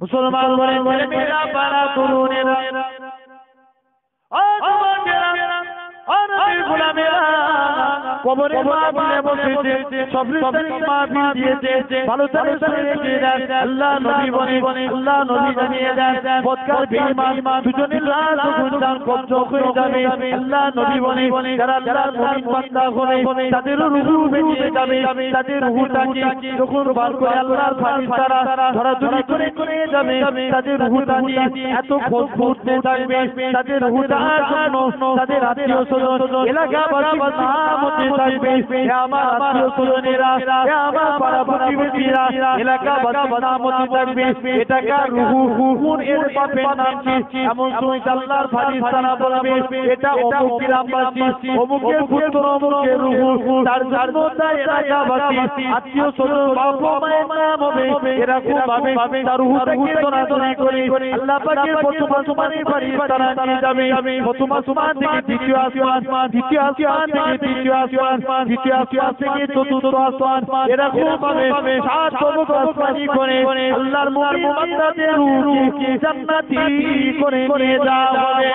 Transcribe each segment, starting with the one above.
মুসলমান বলে বলে মেরা পাড়া তরুণেরা ও যুবকেরা ও নবীর গোলামেরা কবরে মা বিলে বসেছে মা বিল দিয়েছে ভালো তারে দেন আল্লাহ নবী বলে আল্লাহ নবী জানিয়ে দেন বদকার বেঈমান গুঞ্জান কবজ হয়ে যাবে আল্লাহ নবী বলে যারা আল্লাহর মুমিন বান্দা হবে তাদের রূহ বেরিয়ে যাবে তাদের রূহটাকে যখন বার করে আল্লাহর ধরাধরি করে করে যাবে তাদের রূহটাকে এত খোঁজ করতে থাকবে তাদের তাদের আত্মীয় স্বজন এলাকাবাসী নাম হতে থাকবে আমার আত্মীয় স্বজনেরা আমার পাড়া প্রতিবেশীরা এলাকাবাসী নাম হতে থাকবে এটা কার রুহু কোন এর বাপের নাম কি? এমন সময় আল্লাহর ফারিস্তারা বলবে এটা অমুক গ্রামবাসী অমুকের পুত্র অমুকের রুহু তার জন্য তাই এলাকাবাসী আত্মীয় স্বজন বাপ মায়ের নাম হবে এরকম ভাবে তার রুহুটাকে তোনাতনি করে আল্লাহ পাকের প্রথম আসমানে ফারিস্তারা নিয়ে যাবে প্রথম আসমান থেকে দ্বিতীয় আসমান দ্বিতীয় আসমান থেকে তৃতীয় আসমান দ্বিতীয় আসমান থেকে চতুর্থ আসমান। এরকম ভাবে সাত তবক আসমানি করে আল্লাহর মুমিন বান্দাদের রূহকে জান্নাতি করে নিয়ে যাওয়া হবে।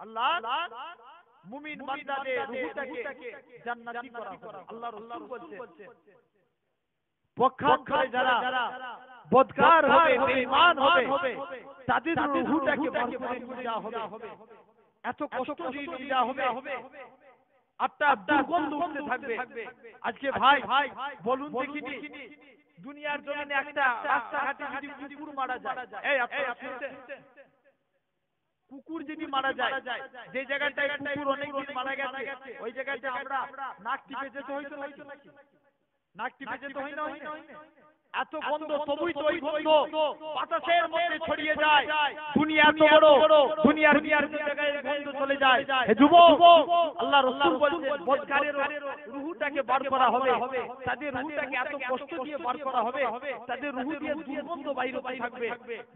আল্লাহ মুমিন বান্দাদের রূহটাকে জান্নাতি করা হবে। আল্লাহ রাসূল বলছে, পক্ষান্তরে যারা বদকার হবে, বেঈমান হবে, তাদের রূহটাকে বরবাদ দেওয়া হবে। এত কষ্ট নিয়ে যাওয়া হবে। আটটা দুর্গন্ধ উঠতে থাকবে। আজকে ভাই ভাই বলুন দেখিনি। দুনিয়ার জন্য একটা রাস্তাঘাটে যদি কুকুর মারা যায়। এই আপনারা শুনছেন কুকুর যদি মারা যায় যে জায়গাটায় কুকুর অনেক মারা গেছে ওই জায়গাতে আমরা নাক টিপে যেতে হইতো নাকি? নাক টিপে যেতে না হয় না? এত গন্ধ তবুই তো ওই গন্ধ। বাতাসের মধ্যে ছড়িয়ে যায়। দুনিয়া এত বড় দুনিয়ার দুনিয়ার জায়গায় গন্ধ চলে যায়। হে যুবক আল্লাহ রাসূল বলছেন বদকারের রূহটাকে বার করা হবে। তাদের রূহটাকে এত কষ্ট দিয়ে বার করা হবে। তাদের রূহ দিয়ে দুর্গন্ধ বাইরে থাকবে।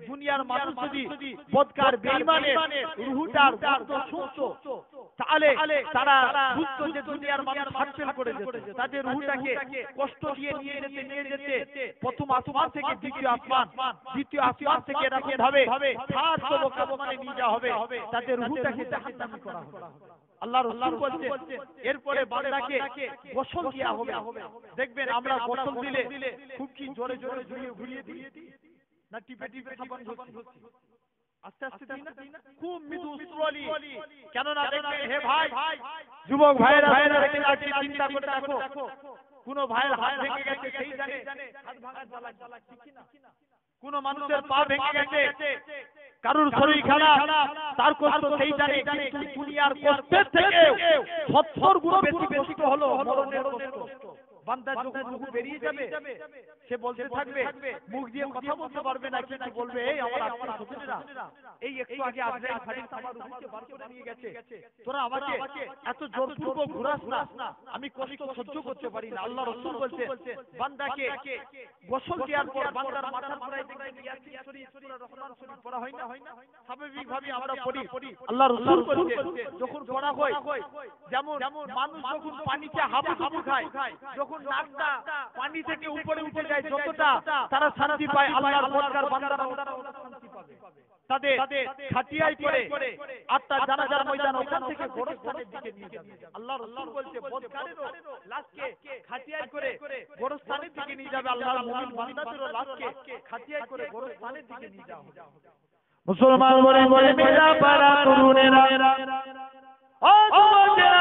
দুনিয়ার মানুষ যদি বদকার বেঈমানের রূহটার গন্ধ শুনতো তাহলে তারা বুঝতো যে দুনিয়ার মানুষ হাতফেল করে যেত তাদের রূহটাকে কষ্ট দিয়ে নিয়ে যেতে নিয়ে যেতে প্রথম আসমান থেকে দ্বিতীয় আসমান। দ্বিতীয় আসমান থেকে রাখে হবে। সাত তবক আসমানে নিয়ে যাওয়া হবে। তাদের রূহটাকে জাহান্নামী করা হবে। আল্লাহ রাসূল বলছেন এরপরে বান্দাকে গোসল দেওয়া হবে। দেখবেন আমরা গোসল দিলে খুব কি জোরে জোরে ঘুরিয়ে ঘুরিয়ে দিই। না টিপে টিপে সাবান ঘষছি আস্তে আস্তে দিই না? খুব মৃদু কেননা দেখবেন হে ভাই যুবক ভাইরা দেখে চিন্তা করে দেখো। কোন ভাইয়ের হাত ভেঙে গেছে সেই জানে হাত ভাঙা জ্বালা ঠিক কি না কোন? মানুষের পা ভেঙে গেছে কারুর শরীর খারাপ তার কষ্ট সেই জানে কিন্তু দুনিয়ার কষ্টের থেকে সত্তর গুণ বেশি কষ্ট হলো মরণের কষ্ট। বান্দা যখন মুখ বেরিয়ে যাবে সে বলতে থাকবে মুখ দিয়ে কথা বলতে পারবে না কিন্তু বলবে এই আমার আত্মীয় স্বজনেরা এই একটু আগে আজরাইল ফারিস্তা আমার রূহকে বার করে নিয়ে গেছে। তোরা আমাকে এত জোরপূর্বক ঘুরাস না আমি কষ্ট সহ্য করতে পারি না। আল্লাহ রাসূল বলছে বান্দাকে গোসল দেওয়ার পর বান্দার মাথার পরে দেখবেন ইয়াসিন শরীফ সূরা রহমান শরীফ পড়া হয় না? স্বাভাবিকভাবে আমরা পড়ি। আল্লাহ রাসূল বলছে যখন পড়া হয় যেমন মানুষ যখন পানিতে হাবুডুবু খায় যখন নাকটা পানি থেকে উপরে উঠে যায় যতটা তারা শান্তি পায় আল্লাহর বদকার বান্দারা শান্তি পাবে। তাদের খাটিয়াই করে আত্মা জানাজার ময়দান ওখান থেকে গোরস্থানের দিকে নিয়ে যাবে। আল্লাহ রাসূল বলছে বদকারেরও লাশকে খাটিয়াই করে গোরস্থানের দিকে নিয়ে যাবে। আল্লাহর মুমিন বান্দাদেরও লাশকে খাটিয়াই করে গোরস্থানের দিকে নিয়ে যাওয়া হবে। মুসলমান বলে বলে মেরা পাড়া তরুণেরা ও যুবকেরা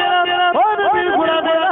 ও যুবকেরা ও নবীর গোলামেরা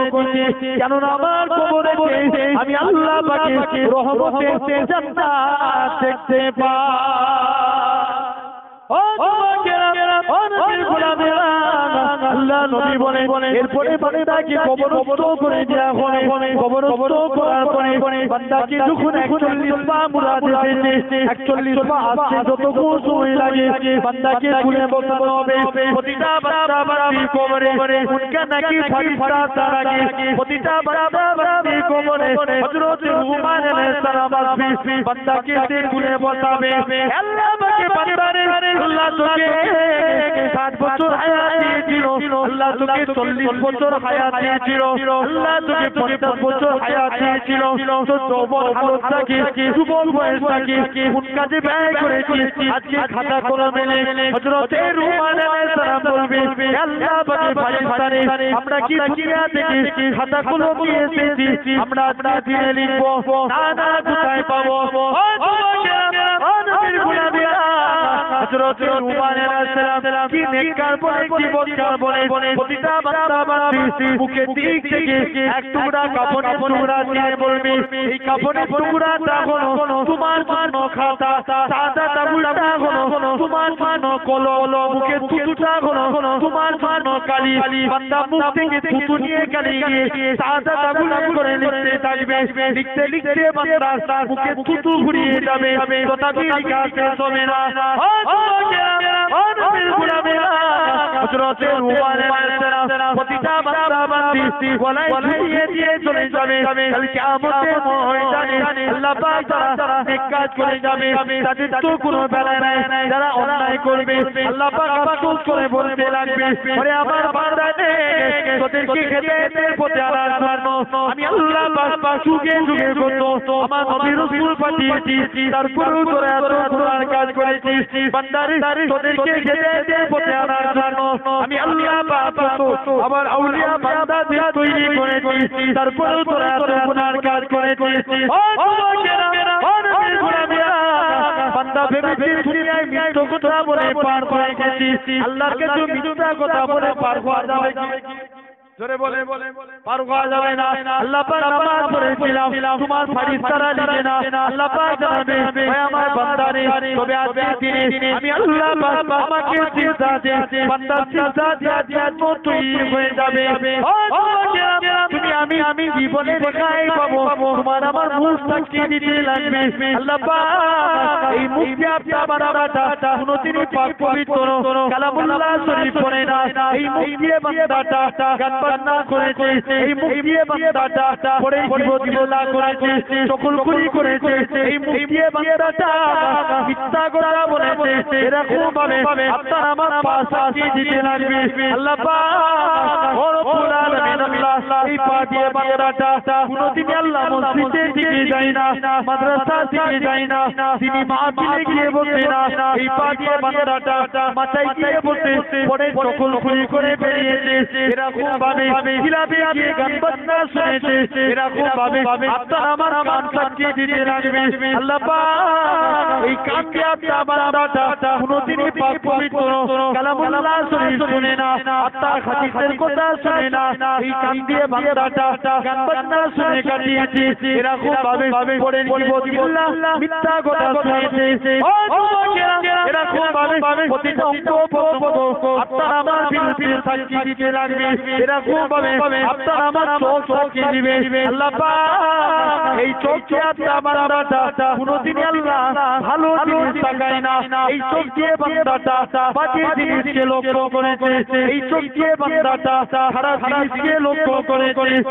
দিতে কেননা আমার কবরে আমি আল্লাহ পাকে রহমতে জান্নাত দেখতে পাই। ও গোলামেরা, আল্লাহ নবী বলে এরপরে বান্দাকে কবরস্থ করে দেয়া হবে। কবরস্থ করার পরে বান্দাকে যখন একচল্লিশ পা মুরাদ এসেছে একচল্লিশ পা আসতে যতক্ষণ সময় লাগে, বান্দাকে তুলে বসানো হবে। প্রতিটা বান্দা বান্দি কবরে, উনকা নাকি ফারিস্তা তার আগে। প্রতিটা বান্দা বান্দি কবরে, হযরত উমার আলাইহিস সালাম আসবে, বান্দাকে সে তুলে বসাবে। আল্লাহ পাকে বান্দারে আল্লাহ তোকে ষাট বছর হায়াত দিয়েছিল। আল্লাহ তোকে চল্লিশ বছর হায়াত দিয়েছিল। আল্লাহ তোকে পঞ্চাশ বছর হায়াত দিয়েছিল। আমরা হযরত উমর আলাইহিস কি নেককার বলে কি বদকার বলে প্রতিটা বান্দা বান্দি মুখে দিক থেকে এক টুকরা কাপড়ের টুকরা দিয়ে বলবে। এই কাপড়ের টুকরাটা হলো তোমার জন্য খাতা। সাদা টাবুলটা হলো তোমার জন্য কলম। মুখে থুতুটা হলো তোমার জন্য কালি বান্দা মুখ থেকে থুতু নিয়ে কালি সাদা টাবুল করে লিখতে থাকবে লিখতে লিখতে বান্দা মুখে থুতু ঘুরিয়ে যাবে। তথাপি লিখা শেষ হবে না। আলাইহিস সালাম প্রতিটা বান্দা বান্দি গলায় ঝুলিয়ে দিয়ে চলে যাবে কাল কিয়ামতের ময়দানে আল্লাহ পাক তারা নেক করে যাবে তাদের তো কোনো বেলা নাই যারা অন্যায় করবে আল্লাহ পাক আফসোস করে বলতে লাগবে। ওরে আমার বান্দা নে তোদেরকে খেতে পথে আনার জন্য আমি আল্লাহ পাক যুগে যুগে করতো আমার নবী রাসূল পাঠিয়েছি তারপরেও তোরা এত গুনার কাজ করেছিস বান্দারে তোদেরকে খেতে পথে আনার জন্য। আমি আল্লাহ পাক আমার আউলিয়া বান্দাদের তৈরি করেছি তারপরেও তোরা এত গুনার কাজ করেছিস। ও যুবকেরা ও নবীর গোলামেরা বান্দা ভেবেছে দুনিয়ায় মিথ্যা কথা বলে পার করে গেছি আল্লাহর কাছে মিথ্যা কথা বলে পার হওয়া যাবে কি জোরে বলে পার হওয়া যাবে না। আল্লাহ পাক নামাজ পড়েছিলাম তোমার ফারিস্তারা লিখে না। আল্লাহ পাক জানাবে ওই আমার বান্দারে। তবে আজকে দিনে আমি আল্লাহ পাক আমাকে চিন্তা দে বান্দা চিন্তা দিয়া দিয়া তো হয়ে যাবে। ও যুবকেরা, তুমি আমি আমি জীবনে দেখাই পাবো। তোমার আমার মুখ সাক্ষী দিতে লাগবে। আল্লাহ পাক, এই মুখ দিয়ে আপনি আমার আবাটা কোনদিনই পাক পবিত্র কালামুল্লাহ শরীফ পড়ে না। এই মুখ দিয়ে বান্দাটা গান বান্না করেছে। এই মুখ দিয়ে বান্দাটা পড়ে জীব জীবলা করেছে। সকল কুলি করেছে। এই মুখ দিয়ে বান্দাটা মিথ্যা কথা বলেছে। এরকম ভাবে আপনার আমার পাশ দিতে লাগবে। আল্লাহ পাক, ও রব্বুল আল্লাহ এই পা দিয়ে বান্দাটা কোনদিনই আল্লাহ মসজিদের দিকে যায় না মাদ্রাসা দিকে যায় না তিনি মাহফিলে গিয়ে বসে না এই পা দিয়ে বান্দাটা মাথায় গিয়ে বসে পরে সকল খুলি করে বেরিয়েছে এরকম ভাবে খিলাপে গিয়ে গান বাজনা শুনেছে এরকম ভাবে আপনার আমার মান সাক্ষী দিতে লাগবে আল্লাহ পাক এই কাকে আপনার বান্দাটা কোনদিনই পাক পবিত্র কালামুল্লাহ শরীফ শুনে না আত্মার হাদিসের কথা শুনে না এই কান দিয়ে বান্দাটা গান বাজনা শুনে কাটিয়েছে। এরকম ভাবে পড়ে জীবদিল্লাহ মিথ্যা কথা শুনেছে। ও যুবকেরা এরকম ভাবে প্রতিটা অঙ্গ আমার বিরুদ্ধে সাক্ষী দিতে লাগবে এরকম ভাবে আপনার আমার চোখ সাক্ষী দিবে। আল্লাহ এই চোখকে আপনার বান্দাটা। কোনদিনই আল্লাহ ভালো জিনিস তাকায় না। এই চোখ দিয়ে বান্দাটা। বাজে জিনিসকে লক্ষ্য করেছে। এই চোখ দিয়ে বান্দাটা খারাপ জিনিসকে লক্ষ্য করেছে।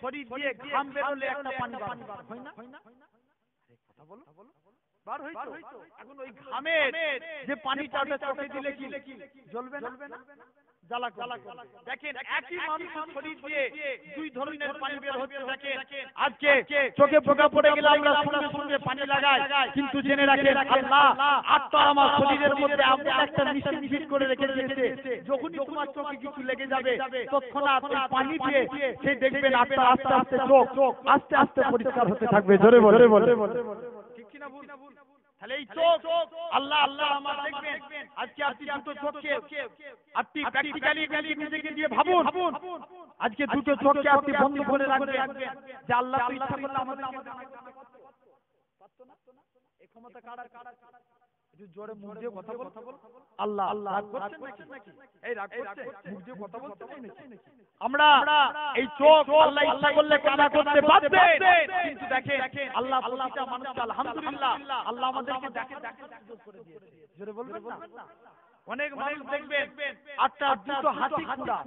শরীর দিয়ে ঘাম বেরোলে একটা পানি বার হয় না? আরে কথা বলো। বার হইতো এখন ওই ঘামের যে পানিটা ওটা চোখে দিলে কি? জ্বলবে না? জ্বালা দেখেন একই মানুষের শরীর দিয়ে দুই ধরনের পানি বের হচ্ছে। দেখেন আজকে চোখে পোকা পড়ে গেলে আমরা সঙ্গে সঙ্গে পানি লাগাই। কিন্তু জেনে রাখেন আল্লাহ আত্মা আমার শরীরের মধ্যে আমরা একটা মেশিন ফিট করে রেখে দিয়েছে। যখনই তোমার চোখে কিছু লেগে যাবে তৎক্ষণাৎ ওই পানি দিয়ে সে দেখবেন আত্মা আস্তে আস্তে চোখ আস্তে আস্তে পরিষ্কার হতে থাকবে। জোরে বলে ঠিক কিনা ভুল? তাহলে এই চোখ। আল্লাহ আল্লাহ আমার দেখবেন। আজকে আপনি দুটো চোখকে আপনি প্র্যাকটিক্যালি নিজেকে দিয়ে ভাবুন। আজকে দুটো চোখকে আপনি বন্ধ করে রাখবেন। যে আল্লাহ ইচ্ছা করলে আমাদের এই ক্ষমতা কার একটু জোরে মুখ দিয়ে কথা বল। আল্লাহ আল্লাহ রাগ করছেন নাকি? এই রাগ করছে মুখ দিয়ে কথা বলতে নেই নাকি? আমরা এই চোখ আল্লাহ ইচ্ছা করলে কানা করতে পারবে কিন্তু দেখেন আল্লাহ প্রতিটা মানুষকে আলহামদুলিল্লাহ আল্লাহ আমাদেরকে দেখে দেখে করে দিয়েছে। জোরে বলবেন না? অনেক মানুষ দেখবেন। আটটা দুটো হাতি খুঁড়া।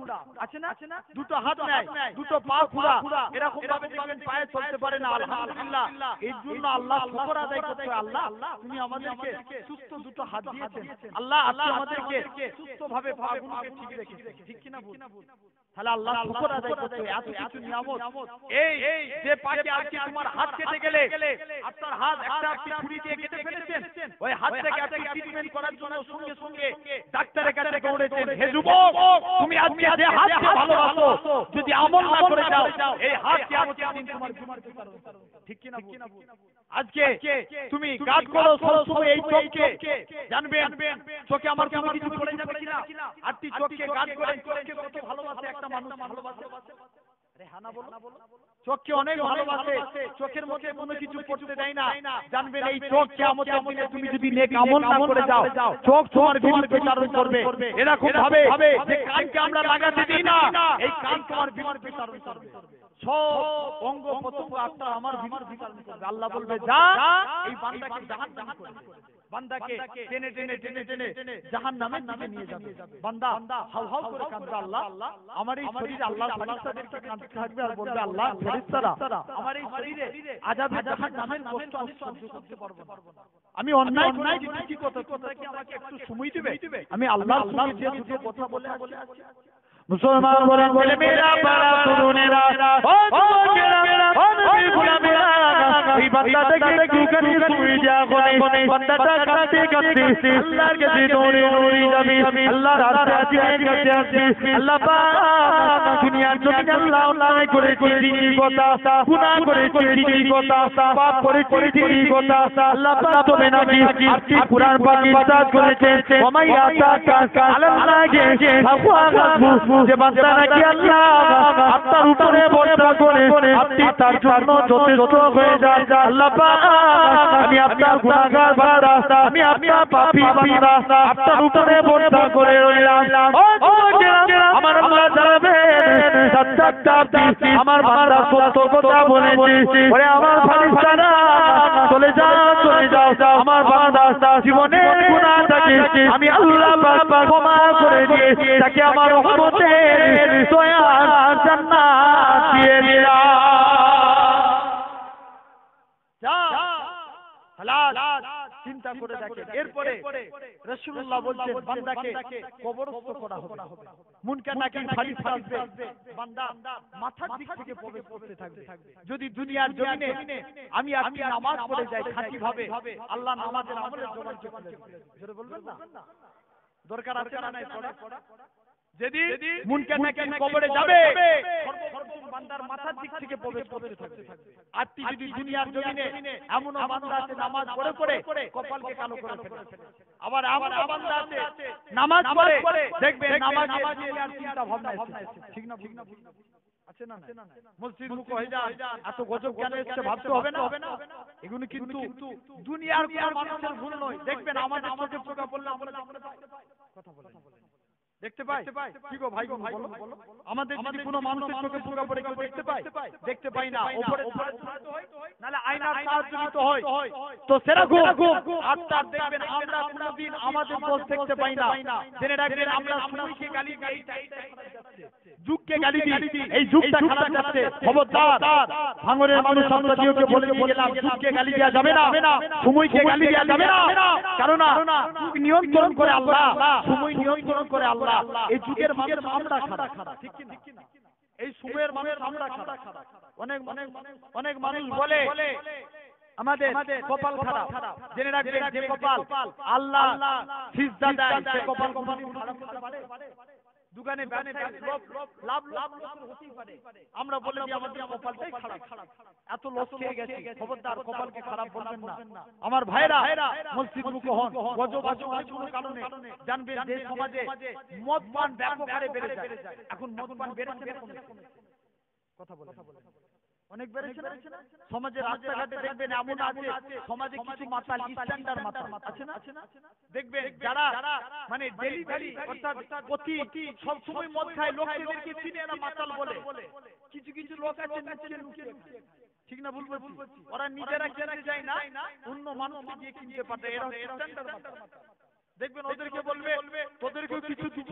আছে না? দুটো হাত নেয়। দুটো পা খুঁড়া। এরকম ভাবে দেখবেন পায়ে চলতে পারে না। আলহামদুলিল্লাহ। এই জন্য আল্লাহ শুকর আদায় করতে আল্লাহ। তুমি আমাদেরকে সুস্থ দুটো হাত দিয়েছেন। আল্লাহ আল্লাহ আমাদেরকে সুস্থ ভাবে পাগুলোকে ঠিক রেখেছে ঠিক কিনা ভুল। তাহলে আল্লাহ শুকর আদায় করতে এত কিছু নিয়ামত। এই যে পাকে আজকে তোমার হাত কেটে গেলে আপনার হাত একটা আপনি ছুরি দিয়ে কেটে ফেলেছেন। ওই হাত থেকে আপনি ট্রিটমেন্ট করার জন্য সঙ্গে সঙ্গে ডাক্তারের কাছে দৌড়েছেন। হে যুবক তুমি আজকে যে হাতকে ভালোবাসো যদি আমল না করে যাও এই হাত কিয়ামতের দিন তোমার ঠিক কিনা ভুল? আজকে তুমি গাছ করো সবসময় এই চোখকে জানবেন। চোখে আমার কোনো কিছু পড়ে যাবে কিনা? আর তুই চোখকে গাছ করে চোখকে কত ভালোবাসে একটা মানুষ। ভালোবাসে চোখকে অনেক ভালোবাসে। চোখের মধ্যে কোনো কিছু পড়তে দেয় না। জানবেন এই চোখ কিয়ামতের দিনে তুমি যদি নেক আমল না করে যাও। চোখ তোমার বিরুদ্ধে চারণ করবে। এরকম ভাবে যে কানকে আমরা লাগাতে দিই না। এই কান তোমার বিরুদ্ধে চারণ করবে। সব অঙ্গ প্রত্যঙ্গ আত্মা আমার বিরুদ্ধে চারণ করবে। আল্লাহ বলবে যা এই বান্দাকে জাহান্নাম করে বান্দাকে টেনে টেনে টেনে টেনে জাহান দিকে নিয়ে যাবে। বান্দা হাউ হাউ করে কাঁদবে আল্লাহ আমার এই শরীরে আল্লাহ ফেরেশতাদেরকে কাঁদতে থাকবে আর বলবে আল্লাহ ফেরেশতারা আমার এই শরীরে আযাবে জাহান নামের কষ্ট আমি সহ্য করতে পারব না। আমি অন্যায় অন্যায় যদি কি কথা কথা কি আমাকে একটু সময় দিবে? আমি আল্লাহর সঙ্গে যে দুটো কথা বলে বলে মুসলমান বলেন বলে মেরা পাড়া তরুণেরা ও যুবকেরা ও নবীর গোলামেরা এই বান্দাটাকে কুকারি শুই যা কোনে বান্দাটা কাঁদতে কাঁদতে আল্লাহর কাছে দৌড়ে দৌড়ে যাবে। আল্লাহ রাস্তা আছে কাছে আছে আল্লাহ পাক দুনিয়ার জমিনে আল্লাহ আল্লাহ করে চিনি কথা। গুনাহ করে চিনি কথা। পাপ করে চিনি কথা আল্লাহ পাক তবে নাকি? আপনি কুরআন পাক ইরশাদ করেছেন ওমাই আতা আল্লাহ গে হাওয়া গাবু যে বান্দা নাকি আল্লাহ। আপনার উপরে ভরসা করে। আপনি তার জন্য যথেষ্ট হয়ে যান। আল্লাহ পাক আমি আপনার আমি আপনার পাপী বান্দা আপনার উপরে ভরসা করে রইলাম আমার আল্লাহ জানাবেন আমার বান্দা সত্য কথা বলেছে ওরে আমার ফারিস্তারা চলে যাও চলে যাও আমার বান্দা জীবনের গুনাহটাকে আমি আল্লাহ পাক ক্ষমা করে দিয়ে তাকে আমার রহমতের চিন্তা করে দেখেন। এরপরে রাসূলুল্লাহ বলছেন বান্দাকে কবরস্থ করা হবে। মুনকার নাকি খালি থাকবে। বান্দা মাথার দিক থেকে প্রবেশ করতে থাকবে। যদি দুনিয়ার জমিনে আমি আপনি নামাজ পড়ে যাই খাঁটি ভাবে আল্লাহ নামাজের আমলের জবাব করে দেবে। জোরে বলবেন না? দরকার আছে না নাই পড়া? যদি মুনকার নাকির কবরে যাবে সর্বপ্রথম বান্দার মাথার দিক থেকে প্রবেশ করতে থাকবে। আর যদি দুনিয়ার জমিনে এমন বান্দা আছে নামাজ পড়ে পড়ে কপালকে কালো করে ফেলে। আবার এমন বান্দা আছে নামাজ পড়ে দেখবে নামাজ আর চিন্তা ভাবনা। ঠিক না ঠিক না আছে না? মসজিদ মুখ হয়ে যায় এত গজব কেন ভাবতে হবে না। এগুলো কিন্তু দুনিয়ার কোন মানুষের ভুল নয়। দেখবেন আমাদের চোখে চোখে বললে আমরা কথা বলেন দেখতে পাই। কি গো ভাই ভাই আমাদের যদি কোনো মানুষের চোখে পোকা পড়ে কেউ দেখতে পাই দেখতে পাই না উপরে নালে আয়নার সাহায্য নিতে হয়। তো সেরকম আত্মার দেখবেন আমরা কোনোদিন আমাদের দোষ দেখতে পাই না। জেনে রাখবেন আমরা সময়কে গালি দিই। যুগকে গালি দিই। এই যুগটা খারাপ যাচ্ছে খবরদার। ভাঙরের মানুষ আমরা জিওকে বলে গেলাম যুগকে গালি দেওয়া যাবে না। সময়কে গালি দেওয়া যাবে না। কারণ যুগ নিয়ন্ত্রণ করে আল্লাহ সময় নিয়ন্ত্রণ করে আল্লাহ এই যুগের মানুষ আমরা খারাপ ঠিক কি এই সময়ের মানুষ আমরা খারাপ অনেক অনেক অনেক মানুষ বলে আমাদের কপাল খারাপ জেনে রাখবেন যে কপাল আল্লাহ সিজদা দেয় সে কপাল কখনো খারাপ হতে পারে। দোকানে লোভ লাভ লাভ হতেই পারে। আমরা বলে দিই আমাদের কপালটাই খারাপ। এত লস খেয়ে গেছে। খবরদার কপালকে খারাপ বলবেন না। আমার ভাইরা মসজিদ মুখ হন গজব কোনো কারণে জানবেন যে সমাজে মদ পান ব্যাপক হারে বেড়ে যায় এখন মদ পান বেড়েছে কথা বলে অনেক বেড়েছে না? সমাজে রাস্তাঘাটে দেখবেন এমন আছে সমাজে কিছু মাতাল স্ট্যান্ডার্ড মাতাল আছে না? দেখবেন যারা মানে ডেলিভারি অর্থাৎ প্রতি সব সময় মদ খায় লোকদেরকে চিনে এরা মাতাল বলে। কিছু কিছু লোক আছে লুকিয়ে ঠিক না ভুল বলছি? ওরা নিজেরা কিনতে যায় না অন্য মানুষকে দিয়ে কিনতে পাঠায়। এরা স্ট্যান্ডার্ড মাতাল। দেখবেন ওদেরকে বলবে তোদেরকেও কিছু দিব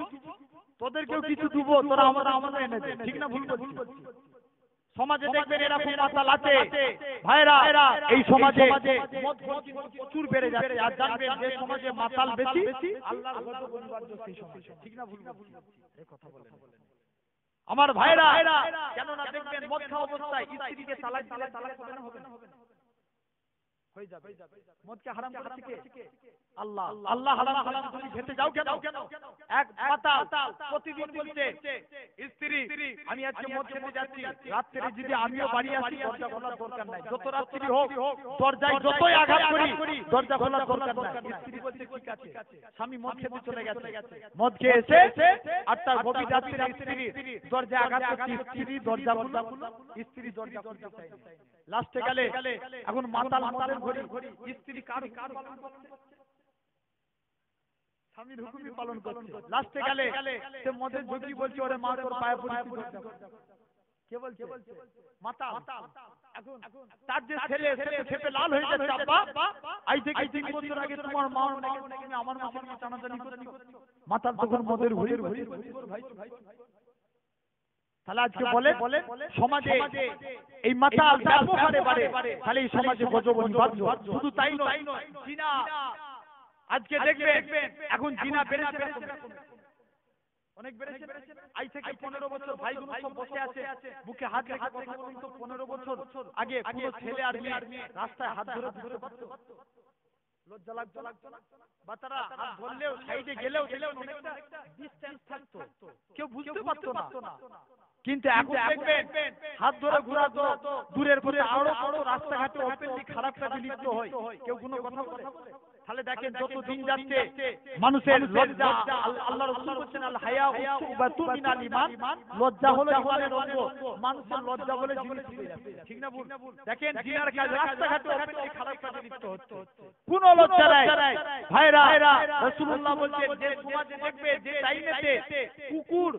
তোদেরকেও কিছু দিব তোরা আমরা আমাদের এনে ঠিক না ভুল বলছি সমাজে দেখবেন এরকম মাতাল আছে। ভাইরা এই সমাজে প্রচুর বেড়ে যাচ্ছে। আর জানবেন যে সমাজে মাতাল বেশি আল্লাহ সেই সমাজে। ঠিক না ভুল কথা বলেন। আমার ভাইরা কেননা দেখবেন মদ খাওয়া অবস্থায় স্ত্রীকে তালাক দিলে তালাক হবে না হবে না। হয়ে যাবে। মদকে হারাম করেছে কে আল্লাহ। আল্লাহ। হালাল হালাল তুমি খেতে যাও কেন? এক মাতাল প্রতিদিন বলছে স্ত্রী আমি আজকে মদ খেতে যাচ্ছি। রাত্রে যদি আমিও বাড়ি আসি দরজা খোলার দরকার নাই। যত রাত্রি হোক দরজায় যতই আঘাত করি দরজা খোলার দরকার নাই। স্ত্রী বলছে ঠিক আছে স্বামী মদ খেতে চলে গেছে। মদ খেয়ে এসে আটটা গভীর রাত্রে স্ত্রী দরজায় আঘাত করছে স্ত্রী দরজা খোলা স্ত্রী দরজা খুলতে চায় লাস্টে গেলে এখন মাতাল মাতালের ঘড়ি স্ত্রী কার কার পালন করছে স্বামীর হুকুমই পালন করছে লাস্টে গেলে সে মদের ঝুঁকি বলছে ওরে মা তোর পায়ে কে বলছে এখন তার যে ছেলে ছেলে খেপে লাল হয়ে যাচ্ছে আব্বা আই থেকে তিন বছর আগে তোমার মা আমার টানাটানি তখন মদের ঘুরে ঘুরে ভাই তাহলে আজকে বলে সমাজে এই মাতাল ব্যবহারে বাড়ে তাহলে এই সমাজে শুধু তাই নয় জিনা। আজকে দেখবেন এখন বেড়েছে অনেক বেড়েছে আই থেকে পনেরো বছর ভাইগুলো সব বসে আছে। বুকে হাত রেখে কথা বলুন তো পনেরো বছর আগে কোনো ছেলে আর মেয়ে রাস্তায় হাত ধরে ধরে পারতো। লজ্জা লাগতো লাগতো না। হাত ধরলেও সাইডে গেলেও গেলেও অনেকটা ডিস্টেন্স থাকতো। কেউ বুঝতে পারতো না। কিন্তু এখন দেখবেন হাত ধরে ঘোরা তো দূরের পরে আরও আরও রাস্তাঘাটে ওপেনলি খারাপ কাজে লিপ্ত হয় কেউ কোনো কথা বলে? তাহলে দেখেন যত দিন যাচ্ছে মানুষের লজ্জা আল্লাহ রাসূল বলেছেন আল হায়া উবাতু মিনাল ঈমান লজ্জা হলো ঈমানের অঙ্গ মানুষের লজ্জা বলে জিনিস হয়ে ঠিক না ভুল দেখেন জিনার কাজ রাস্তাঘাটে ওপেনলি খারাপ কাজে লিপ্ত হচ্ছে কোন লজ্জা নাই ভাইরা রাসূলুল্লাহ বলছেন যে সমাজে দেখবে যে টাইমেতে কুকুর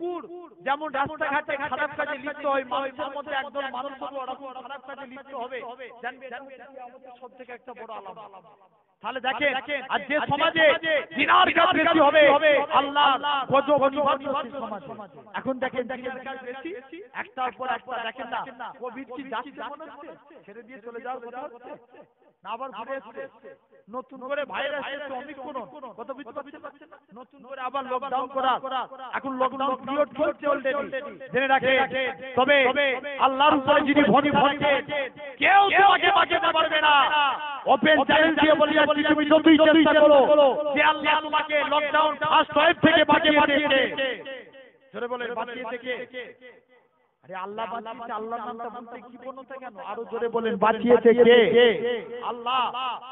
যেমন রাস্তাঘাটে খারাপ কাজে লিপ্ত হয় মানুষের মধ্যে একদম মানুষ হবে খারাপ কাজে লিপ্ত হবে জানবে সব থেকে একটা বড় আলাদা তাহলে দেখেন আর যে সমাজে দিনার কাজ বেশি হবে আল্লাহ এখন দেখেন দেখেন একটার পর একটা দেখেন না কোভিড কি যাচ্ছে ছেড়ে দিয়ে চলে যাওয়ার কথা হচ্ছে। না আবার ঘুরে এসছে। নতুন করে ভাইরাস এসছে অমিক্রণ কত বুঝতে পারছেন? নতুন করে আবার লকডাউন করা। এখন লকডাউন পিরিয়ড চলছে অলরেডি জেনে রাখে তবে আল্লাহর উপরে যিনি ভনি ভরছে কেউ তোমাকে বাঁচাতে পারবে না। ওপেন চ্যালেঞ্জ দিয়ে বলি যাচ্ছি তুমি যতই চেষ্টা করো। যে আল্লাহ তোমাকে লকডাউন ফার্স্ট ওয়েভ থেকে বাঁচিয়ে পাঠিয়েছে জোরে বলে বাঁচিয়েছে কে? আরে আল্লাহ বাঁচিয়েছে আল্লাহর নামটা বলতে কি বলতে কেন? আরও জোরে বলেন বাঁচিয়েছে কে? আল্লাহ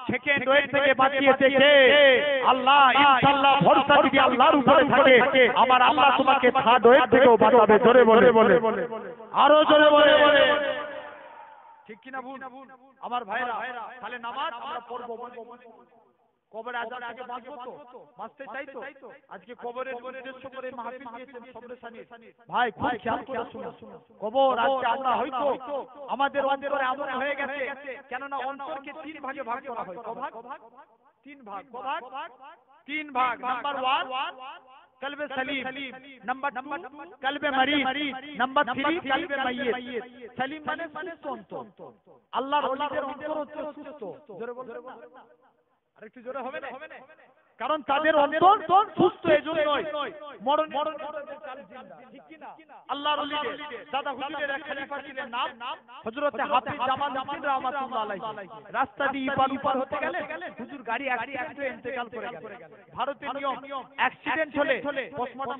সেকেন্ড ওয়েভ থেকে বাঁচিয়েছে কে? আল্লাহ ইনশাআল্লাহ ভরসা যদি আল্লাহর উপরে থাকে আমার আল্লাহ তোমাকে থার্ড থেকেও বাঁচাবে জোরে বলে বলে আরও জোরে বলে বলে। ঠিক কিনা ভুল আমার ভাইরা তাহলে নামাজ আমরা পড়ব কবরে আজাব থেকে বাঁচবো তো? বাঁচতে চাই তো? আজকে কবরের উদ্দেশ্য করে মাহফিল দিয়েছেন সবরে সানি ভাই খুব খেয়াল করে শুনুন। কবর আজকে আমরা হয়তো আমাদের অন্তরে এমন হয়ে গেছে কেননা অন্তরকে তিন ভাগে ভাগ করা হয়। কভাগ? তিন ভাগ। কভাগ? তিন ভাগ। নাম্বার ওয়ান কলবে সলিম। নাম্বার টু কলবে মরিদ? নাম্বার থ্রি কলবে মাইয়িত? সলিম মানে সুস্থ অন্তর। আল্লাহর ওলিদের অন্তর হচ্ছে সুস্থ। জোরে বলবেন না আরেকটু জোরে হবে না কারণ তাদের অন্তর সুস্থ এজন্যই মরণ মরণ আল্লাহর ওলিদের দাদা হুজুরের এক খলিফা ছিলেন নাম হযরত হাফিজ জামাল উদ্দিন রাহমাতুল্লাহ আলাইহি রাস্তা দিয়ে ইপার উপার হতে গেলে হুজুর গাড়ি অ্যাক্সিডেন্ট ইন্তেকাল করে গেলেন ভারতের নিয়ম অ্যাক্সিডেন্ট হলে পোস্টমর্টম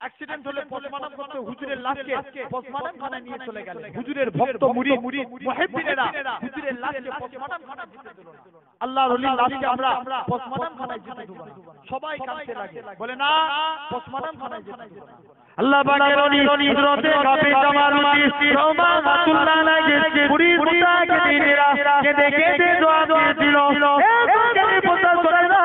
অ্যাক্সিডেন্ট হলে পোস্টমর্টম করতে হুজুরের লাশকে পোস্টমর্টম খানায় নিয়ে চলে গেল হুজুরের ভক্ত মুরিদ মুহিদ্দিনেরা হুজুরের লাশকে পোস্টমর্টম খানায় যেতে দিল না। আল্লাহর ওলির লাশকে আমরা পোস্টমর্টম খানায় যেতে দেব না। সবাই কাঁদতে লাগে। বলে না পোস্টমর্টম খানায় যেতে দেব না। আল্লাহ পাকের অলি হযরতে কাফি জামালুদ্দিন রহমাতুল্লাহ আলাইহি পুরি মুতাকে দিনেরা কে দেখে দে দোয়া দিয়েছিল এ বাঙালি পোতা করে না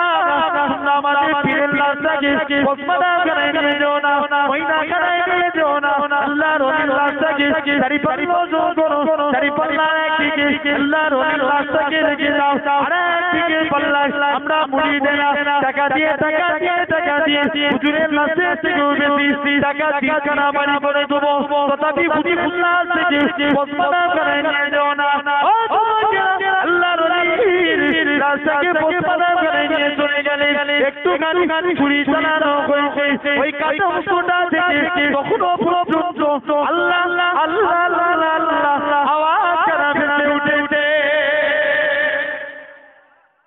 আমাদের পীরের লাশটাকে ওসমানা করে নিয়ে যাও না মহিনা করে নিয়ে যাও না আল্লাহর অলির লাশটাকে সারি পাল্লো জো করো সারি পাল্লা একদিকে আল্লাহর অলির লাশটাকে রেখে দাও আর একদিকে পাল্লা আমরা মুড়িদেরা টাকা দিয়ে টাকা দিয়ে টাকা দিয়ে হুজুরের লাশে থেকে বেশি টাকা দিয়ে কানা বাড়ি করে দেবো। তথাপি বুঝি ফুল্লা থেকে ওসমানা করে নিয়ে যাও না। ও তোমাকে আল্লাহর অলির করে নিয়ে চলে গেলে একটু গানি গানি ছুরি চালানো হয়েছে। ওই কাটা মুখটা থেকে তখনও পর্যন্ত আল্লাহ আল্লাহ আল্লাহ আল্লাহ আল্লাহ আওয়াজ করা ফেলতে উঠে উঠে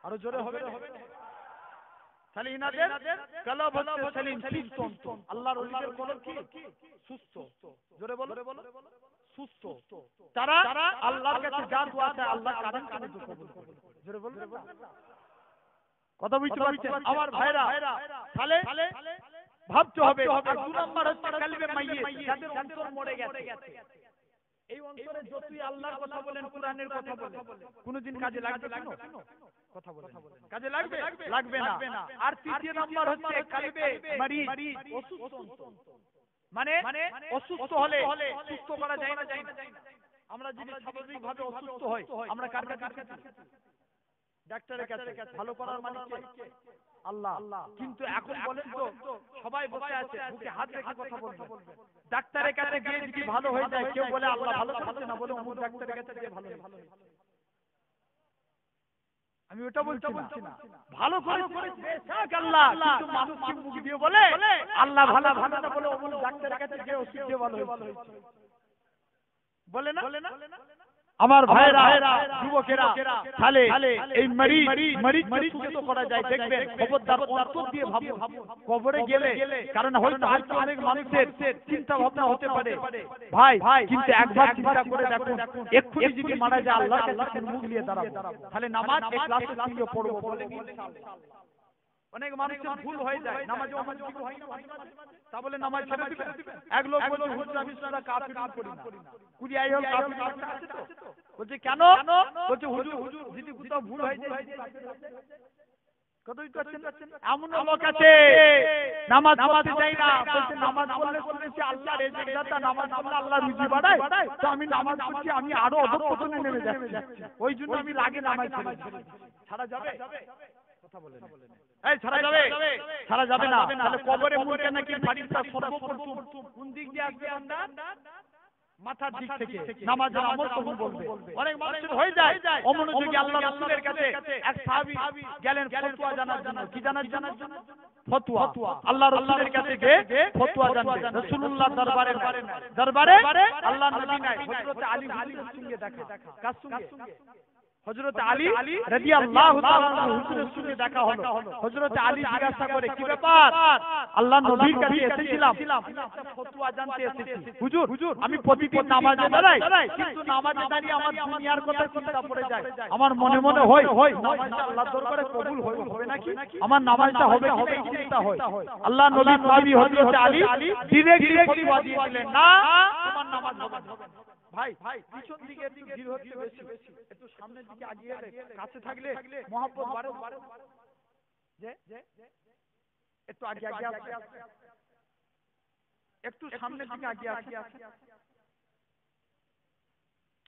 আরও জোরে হবে তাহলে ইনাদের সেলিম সুস্থ আল্লাহর ওলিদের কলব কি? সুস্থ। জোরে বলো সুস্থ। তারা আল্লাহর কাছে যা দোয়া চায় আল্লাহ কারেন্ট করে তো কবুল করে জোরে বলো কথা বুঝতে পারছেন? আমার ভাইরা তাহলে ভাবতে হবে আর দু নম্বর হচ্ছে কালবে মাইয়িত। যাদের অন্তর মরে গেছে। এই অন্তরে যতই আল্লাহর কথা বলেন কোরআনের কথা বলেন কোনদিন কাজে লাগবে কেন কথা বলেন। কাজে লাগবে? লাগবে না। আর তৃতীয় নম্বর হচ্ছে কালবে মারিদ অসুস্থ। মানে অসুস্থ হলে সুস্থ করা যায় না। যায় না। আমরা যদি স্বাভাবিক ভাবে অসুস্থ হই আমরা কার কাছে ডাক্তারের কাছে। ভালো করার মানে কে? আল্লাহ কিন্তু এখন বলেন তো সবাই বসে আছে বুকে হাত রেখে কথা বলবে ডাক্তারের কাছে গিয়ে যদি ভালো হয়ে যায় কেউ বলে আল্লাহ ভালো করছে না বলে অমুক ডাক্তারের কাছে গিয়ে ভালো। আমি ওটা বলতে বলছি না ভালো করে বেশাক আল্লাহ কিন্তু মানুষ কি মুখ দিয়ে বলে আল্লাহ ভালো ভালো না বলে অমুক ডাক্তারের কাছে গিয়ে ওষুধ দিয়ে ভালো হয়েছে বলে না আমার ভাইরা যুবকেরা তাহলে এই মারি মারি মারি সুস্থ করা যায় দেখবেন খবরদার অন্তর দিয়ে ভাবুন। কবরে গেলে কারণ হয়তো হয়তো অনেক মানুষের চিন্তা ভাবনা হতে পারে। ভাই কিন্তু একবার চিন্তা করে দেখুন এক্ষুনি যদি মারা যায় আল্লাহর কাছে মুখ নিয়ে দাঁড়াবো। তাহলে নামাজ এক সঙ্গে পড়ব বলে অনেক মানুষের ভুল হয়ে যায় নামাজে হয় না। তা বলে নামাজ ছেড়ে দিবেন এক লোক হুজুর আমি সুরা কাফির করি না কুড়ি আই হোক কাফির আছে তো বলছে কেন বলছে হুজুর হুজুর যদি কোথাও ভুল হয়ে যায় কত পাচ্ছেন এমন লোক আছে নামাজ পড়তে চাই না বলছে নামাজ পড়লে শুনেছি আল্লাহ রেজেক দাতা নামাজ পড়লে আল্লাহ রুজি বাড়ায় তো আমি নামাজ পড়ছি আমি আরও অধপতনে নেমে যাচ্ছি ওই জন্য আমি লাগে নামাজ ছেড়ে যাবে এই ছাড়া যাবে? ছাড়া যাবে। না। তাহলে কবরে মুখে নাকি ফারিস্তা সর্বপ্রথম কোন দিক দিয়ে আসবে বান্দা মাথার দিক থেকে। নামাজের আমল তখন বলবে অনেক মানুষের হয়ে যায়। অমনোযোগী আল্লাহ রাসূলের কাছে এক সাহাবী গেলেন ফতোয়া জানার জন্য। কি জানার জন্য? ফতোয়া। আল্লাহ রাসূলের কাছে গিয়ে ফতোয়া জানতে রাসূলুল্লাহ দরবারে দরবারে আল্লাহ নবী নাই। হযরত আলী হুজুরের সঙ্গে দেখা। কার সঙ্গে হযরত আলী রাদিয়াল্লাহু তাআলা হুজুরের সঙ্গে দেখা হলো। হযরত আলী জিজ্ঞাসা করে কি ব্যাপার? আল্লাহ নবীর কাছে এসেছিলাম। ফতোয়া জানতে এসেছি। হুজুর আমি প্রতিদিন নামাজে দাঁড়াই। কিন্তু নামাজে দাঁড়িয়ে আমার দুনিয়ার কথা চিন্তা পড়ে যায়। আমার মনে মনে হয় নামাজটা আল্লাহর দরবারে কবুল হবে নাকি? আমার নামাজটা হবে হবে চিন্তা হয়। আল্লাহ নবী হযরত আলী ডিরেক্ট না তোমার নামাজ হবে না। ভাই ভাই পিছন দিকে একটু ভিড় হচ্ছে বেশি। একটু সামনের দিকে আগিয়ে এলে কাছে থাকলে মহাব্বত বাড়ে। বাড়ে। যে? একটু আগে আগে আসে একটু সামনের দিকে আগে আসে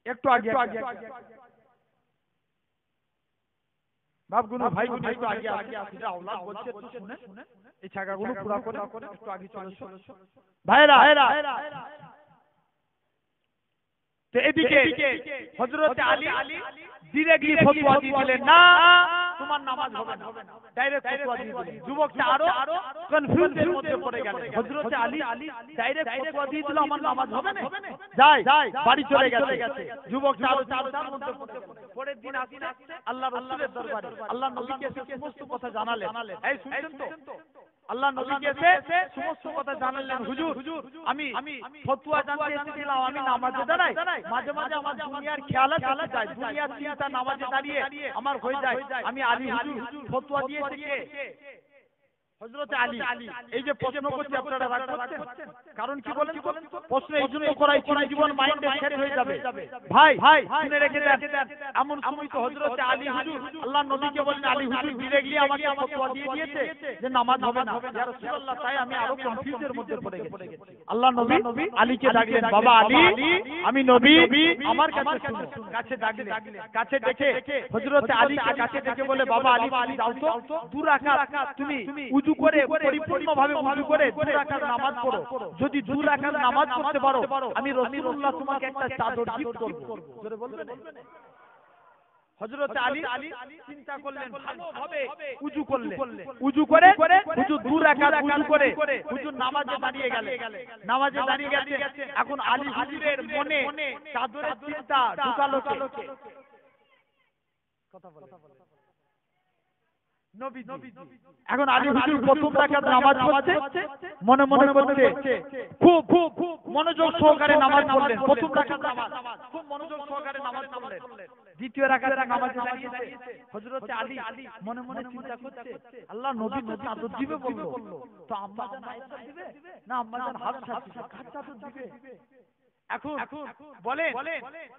একটু আগে আগে বাপগুলো ভাইগুলো একটু আগে আগে আসে যা আওলাদ বলছে একটু শুনে। এই ছাগাগুলো পুরা করে একটু আগে চলে ভাইরা। ভাইরা। তো এদিকে হযরত আলী ডিরেক্টলি ফতোয়া দিয়ে দিলেন না তোমার নামাজ হবে না। ডাইরেক্ট ফতোয়া দিয়ে দিলেন যুবকটা আরও কনফিউজের মধ্যে পড়ে গেল হযরত আলী ডাইরেক্ট ফতোয়া দিয়ে দিল আমার নামাজ হবে না? যাই বাড়ি চলে গেছে। যুবকটা আরও চিন্তার মধ্যে পড়ে গেল। পরের দিন আসছে আল্লাহ রাসূলের দরবারে। আল্লাহ নবীকে সমস্ত কথা জানালেন। এই শুনছেন তো? আল্লাহ নবীকে এসে সমস্ত কথা জানালেন হুজুর আমি ফতুয়া জানতে এসেছিলাম আমি নামাজে দাঁড়াই। মাঝে মাঝে আমার দুনিয়ার খেয়াল আছে যায় দুনিয়ার চিন্তা নামাজে দাঁড়িয়ে আমার হয়ে যায়। আমি আলী হুজুর ফতুয়া দিয়েছি হযরত আলী এই যে প্রশ্ন করছি আপনারা রাগ করছেন? কারণ কি বলেন প্রশ্ন এই জন্য করাই চির জীবন মাইন্ডে সেট হয়ে যাবে। ভাই ভাই শুনে রেখে দেন। এমন সময় তো হযরত আলী হুজুর আল্লাহ নবীকে বলেন আলী হুজুর ডিরেক্টলি আমাকে ফতোয়া দিয়ে দিয়েছে যে নামাজ হবে না। ইয়া রাসূলুল্লাহ তাই আমি আরও কনফিউজের মধ্যে পড়ে গেছি। আল্লাহ নবী আলীকে ডাকলেন বাবা আলী আমি নবী আমার কাছে শুনো কাছে ডাকলেন কাছে ডেকে হযরত আলীকে কাছে ডেকে বলে বাবা আলী আলী যাও তো দু রাকাত তুমি উজু করে পরিপূর্ণভাবে উজু করে দু রাকাত নামাজ পড়ো। যদি দু রাকাত নামাজ পড়তে পারো আমি রাসূলুল্লাহ তোমাকে একটা চাদর গিফট করব। জোরে বলবেন? হযরত আলী চিন্তা করলেন ভালোভাবে উজু করলেন। উজু করে হুজুর দু রাকাত উজু করে হুজুর নামাজে দাঁড়িয়ে গেলেন। নামাজে দাঁড়িয়ে গেছে এখন আলী হুজুরের মনে চাদরের চিন্তা ঢুকালো কে কথা বলে। এখন আলী হুজুর প্রথম রাকাত নামাজ পড়ছে মনে মনে করছে খুব খুব মনোযোগ সহকারে নামাজ পড়লেন প্রথম রাকাত নামাজ। খুব মনোযোগ সহকারে নামাজ পড়লেন। দ্বিতীয় রাকাতে নামাজে দাঁড়িয়েছে। হযরত আলী মনে মনে চিন্তা করছে আল্লাহ নবী তো চাদর দিবে বলল। তো আম্মা জান আয়েশা দিবে? না আম্মা জান হাফসা দিবে। কার চাদর দিবে। এখন বলেন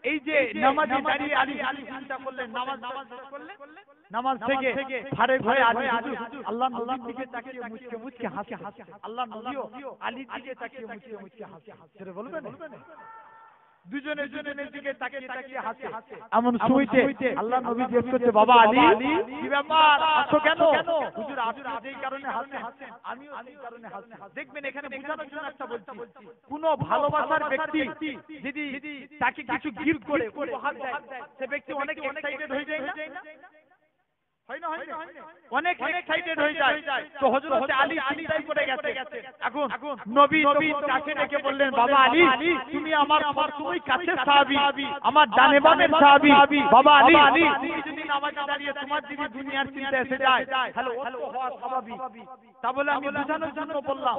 এই যে নামাজে দাঁড়িয়ে আলী আলী চিন্তা করলেন নামাজ নামাজ করলেন নামাজ থেকে ফারে ঘরে আলী আল্লাহ নবীর দিকে তাকিয়ে মুচকে মুচকে হাসে হাসে আল্লাহ নবীও আলীর দিকে তাকিয়ে মুচকে মুচকে হাসে হাসে বলবেন? দুজনে দুজনের দিকে তাকিয়ে তাকিয়ে হাসে। এমন সময়তে আল্লাহ নবী জিজ্ঞেস করতে বাবা আলী কি ব্যাপার? হাসো কেন? হুজুর আপনি যেই কারণে হাসেন আমিও সেই কারণে হাসি দেখবেন এখানে বোঝানোর জন্য একটা বলছি। কোন ভালোবাসার ব্যক্তি যদি তাকে কিছু গিফট করে উপহার দেয় সে ব্যক্তি অনেক এক্সাইটেড হয়ে যায় না? অনেক এক্সাইটেড হয়ে যায়। তো হযরত আলী চিন্তায় পড়ে গেছে। এখন নবী নবী কাছে ডেকে বললেন বাবা আলী তুমি আমার সবসময় কাছে সাহাবী আমার ডানে বামে সাহাবী। বাবা আলী তুমি যদি নামাজে দাঁড়িয়ে তোমার যদি দুনিয়ার চিন্তা এসে যায় তাহলে ও তো হওয়া স্বাভাবিক। তা বলে আমি বোঝানোর জন্য বললাম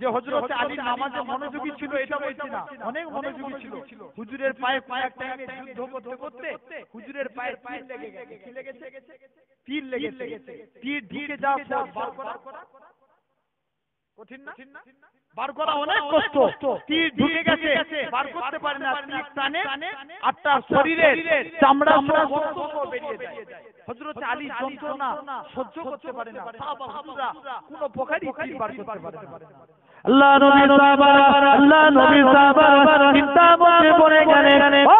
যে হযরত আলী নামাজে মনোযোগী ছিল এটা বলছি না। অনেক মনোযোগী ছিল। হুজুরের পায়ে পায়ে টাইমে যুদ্ধ করতে করতে হুজুরের পায়ে পায়ে লেগে গেছে। কি লেগেছে তীর লেগেছে। তীর ঢুকে যাওয়ার পর বার করা। কঠিন না? বার করা অনেক কষ্ট। তীর ঢুকে গেছে। বার করতে পারে না। তীর টানে আর তার শরীরের চামড়া পুরো রক্ত বেরিয়ে যায়। হযরত আলী যন্ত্রণা সহ্য করতে পারে না। সাহাবা হুজুররা কোনো প্রকারই তীর বার করতে পারে না। আল্লাহ নবী সাহাবারা আল্লাহ নবী সাহাবারা চিন্তা মধ্যে পড়ে গেলেন ও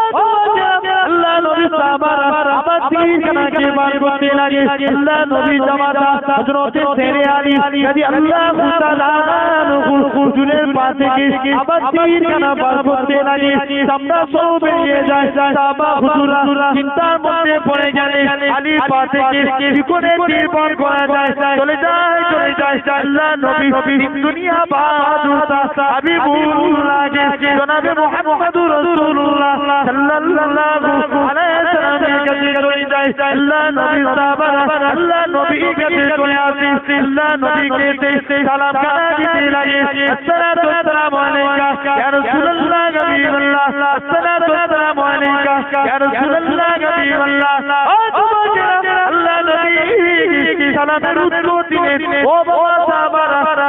নবী সাহাবারা আবার তীর কানাকে বার করতে লাগে আল্লাহ নবী জামাতা হযরতে ছেড়ে আলী যদি আল্লাহ তাআলা হুজুরের পা থেকে আবার তীর কানা বার করতে লাগে চামড়া সব বেরিয়ে যায় সাহাবা হুজুরা চিন্তার মধ্যে পড়ে গেলেন আলীর পা থেকে কি করে তীর বার করা যায় চলে যায় চলে যায় আল্লাহ নবী দুনিয়া বাদুতা হাবিবুল্লাহ কে জনাবে মুহাম্মদুর রাসূলুল্লাহ সাল্লাল্লাহু আলাইহি সাল্লামের কাছে চলে যায় আল্লাহ নবী সাহাবারা আল্লাহ নবী কাছে চলে আসে আল্লাহ নবীকে দেখতে সালাম কানা দিতে লাগে আসসালাতু ওয়াসসালামু আলাইকা ইয়া রাসূলুল্লাহ হাবিবাল্লাহ আসসালাতু ওয়াসসালামু আলাইকা ইয়া রাসূলুল্লাহ হাবিবাল্লাহ ও যুবকেরা আল্লাহ নবী সালামের উত্তর দিলেন ও বাবা সাহাবারা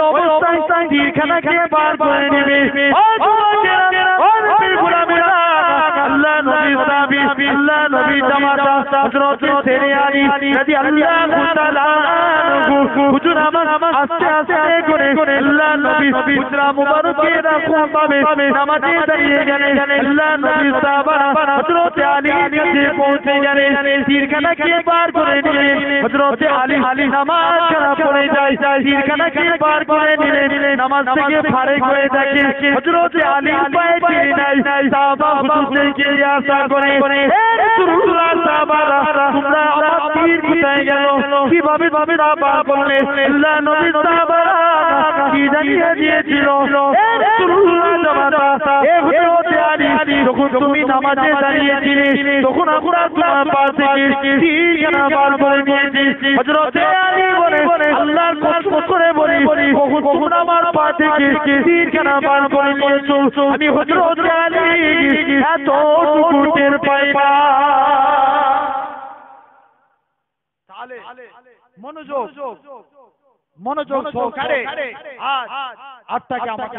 অবস্থায় তীরখানাকে পার করে নেবে। আল্লাহ নবী। সাহাবী আল্লাহ নবী জামাতা হযরত সেরে আলী রাদিয়াল্লাহু তাআলা হুজুর আমার আস্তে আস্তে করে আল্লাহ নবী হুজরা মুবারকে রাখুন পাবে নামাজে দাঁড়িয়ে গেলেন আল্লাহ নবী সাহাবারা হযরত আলী কাছে পৌঁছে গেলেন তীরখানাকে পার করে নিলেন হযরত আলী আলী নামাজ খারাপ পড়ে যায় তীরখানাকে পার করে নিলেন নামাজ থেকে ফারেক হয়ে থাকে হযরত আলী পায়ে তীর নাই সাহাবা হুজুর থেকে আশা করে হে রাসূলুল্লাহ সাহাবারা তোমরা আমার তীর কোথায় গেল কীভাবে ভাবে পার করলে আল্লাহ নবী সাহাবারা কি জানিয়ে দিয়েছিল হে রাসূলুল্লাহ জামাতা হে হযরত আলী যখন তুমি নামাজে দাঁড়িয়েছিলে তখন আমরা তোমার পাশ থেকে তীরখানা পার করে নিয়েছি। হযরত আলী বলে আল্লাহর কসম করে বলি কখন তোমরা আমার পা থেকে তীরখানা পার করে নিয়েছো। আমি হযরত আলী এত টুকুটের পাই না। তাহলে মনোযোগ মনোযোগ সহকারে আজ আটটাকে আমাকে